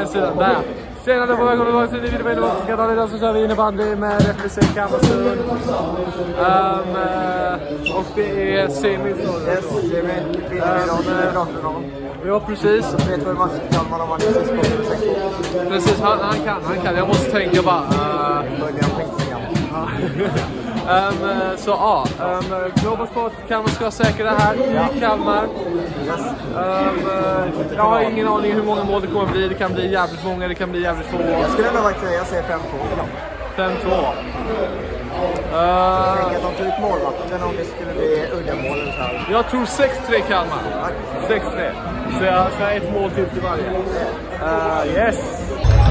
Den sidan, där. Det var välkomna tillbaka till med Innebandykanalen. Idag så kör vi innebandy med FBC Kalmarsund. Um, och det är semi. Yes, semi. Um, ja, precis. Vet vad matchen Kalmar har varit sist på 6-2. Precis, han, han kan, han kan. Jag måste tänka bara. Uh, på. Um, så ja, um, Global Sport, Kalmar ska säkra det här i Kalmar. Um, jag har ingen aning hur många mål det kommer bli. Det kan bli jävligt många, det kan bli jävligt få. Jag skulle faktiskt säga, jag säger 5-2 till dem. 5-2. Jag Uh, tänker att de tog ut målvakten om det skulle bli uddamål eller så här. jag tror 6-3 Kalmar. 6-3. Så jag så jag har ett mål till till varje. Uh, yes!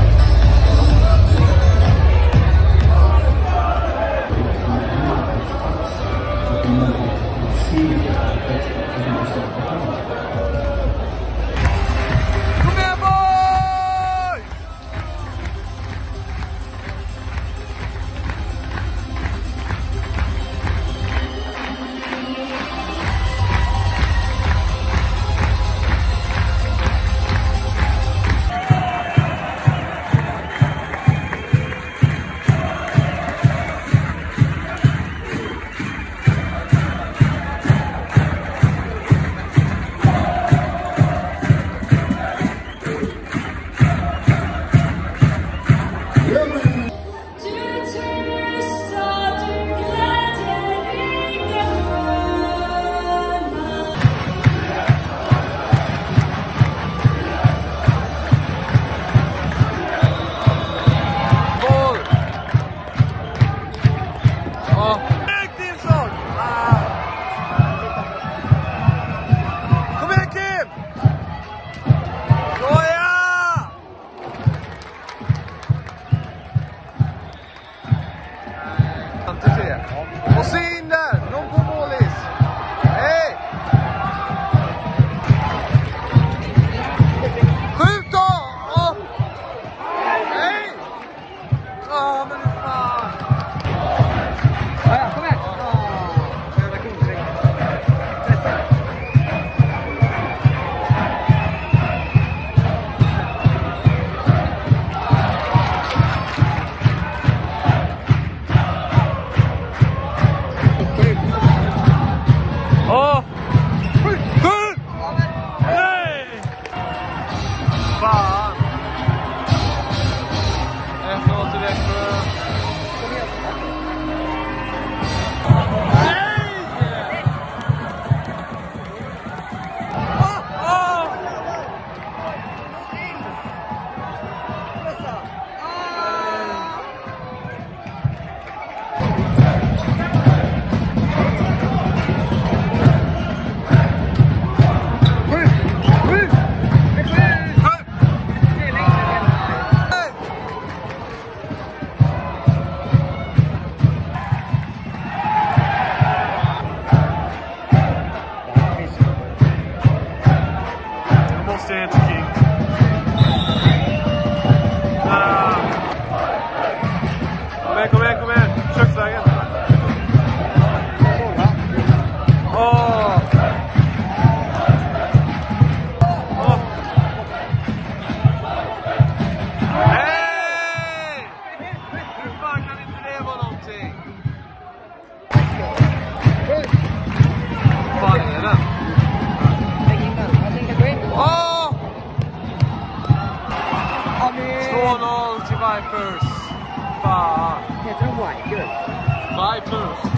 Fan!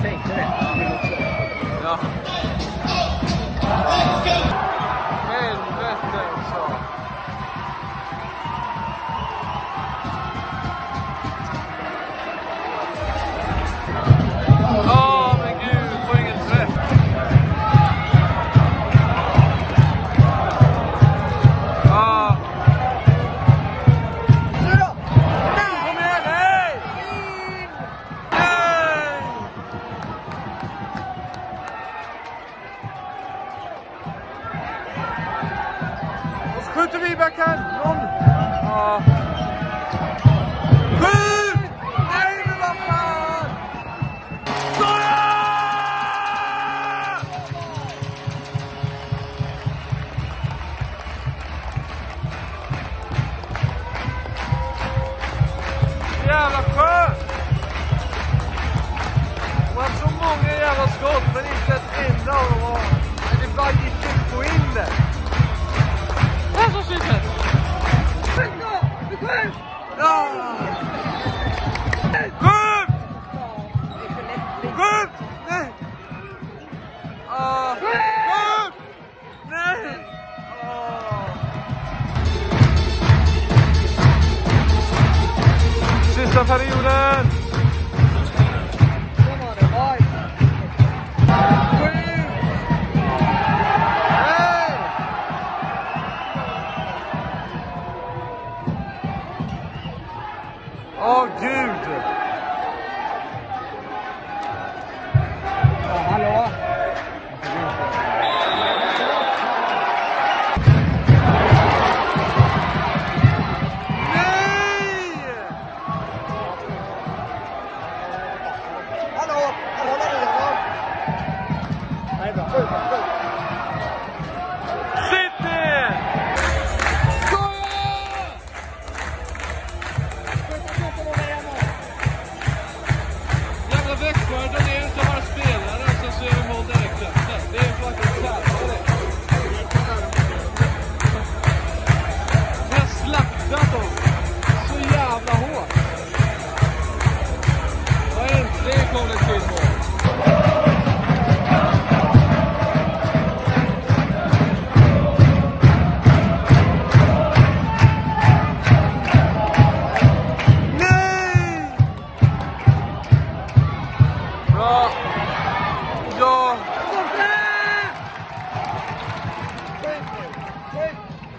Tänkte det. Ja. Sista perioden! Nej, bra. Sju, Bra. Ja.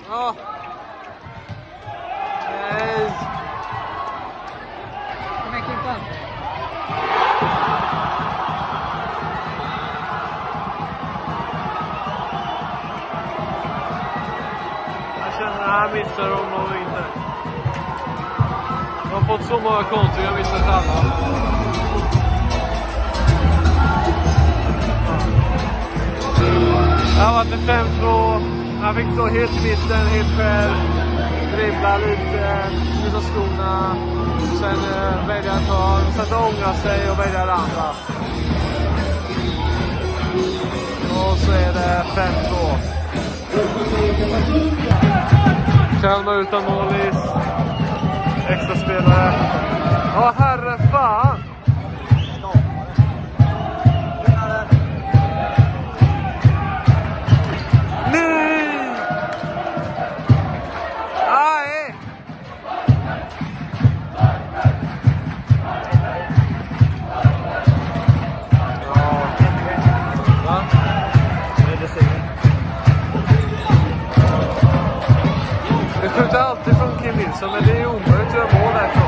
Bra. Nej. Kom igen, Kimpan. Jag känner att här missar de nog inte. De har fått så många konton, jag missat alla. Det har varit en 5-2. Han fick stå helt i mitten, helt själv. Dribbla lite, byta skorna. Sen eh, välja ett hörn. Sen ångra sig och välja det andra. Och så är det 5-2. Kalmar utan målis. Extra spelare. Ja, herre fan! Skjuter alltid från Kim Nilsson, men det är omöjligt att göra mål därifrån.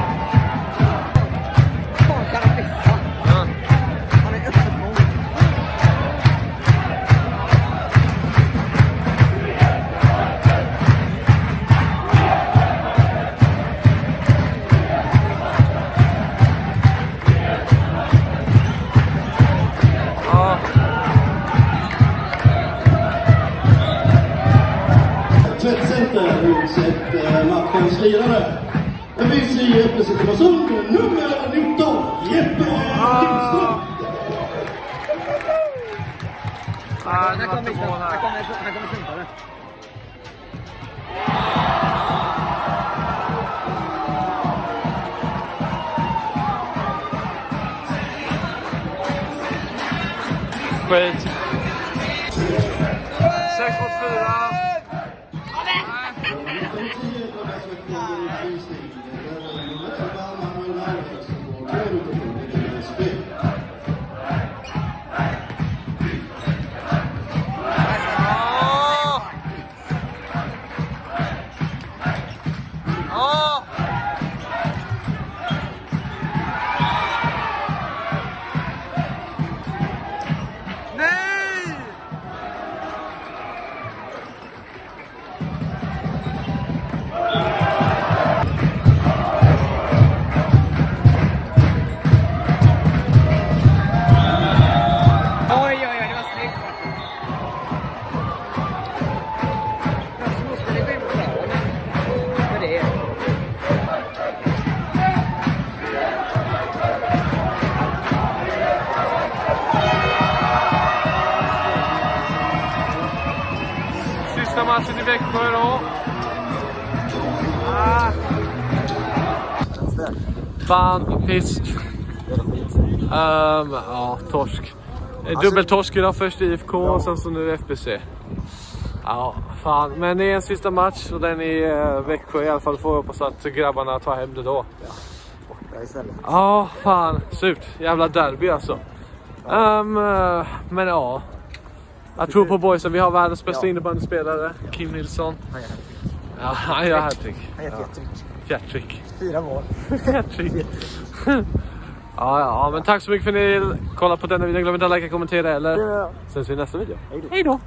Nej, det Här var kommer inte missa. mål Här här. kommer, här kommer Sumpare. Skit. 6 Sista matchen i Växjö då. Ah. Fan, pisk. Ehm, ja, torsk. Eh, Dubbeltorsk idag först IFK och sen så nu FBC. Ja, fan. Men det är en sista match och den i uh, Växjö i alla fall. Får jag hoppas att grabbarna tar hem det då. borta istället. Ja, fan. Surt. Jävla derby alltså. Ehm, eh, men ja. Jag tror på boysen. Vi har världens bästa Ja. innebandyspelare. Kim Nilsson. Han gör hattrick. Ja, han gör hattrick. Han gör ett hattrick. Fjärtrick. Fyra mål. Hattrick. Ja, ja, men tack så mycket för att ni kollade på denna videon. Glöm inte att likea, kommentera eller Ja. ses vi i nästa video. Hej då. Hej då!